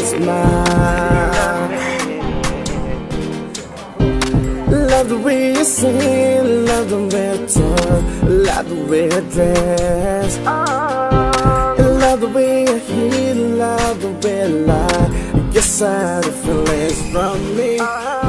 I smile. Love the way you sing, love the way you talk, love the way you dress. Love the way you hear, love the way you lie. I guess I had the feelings from me.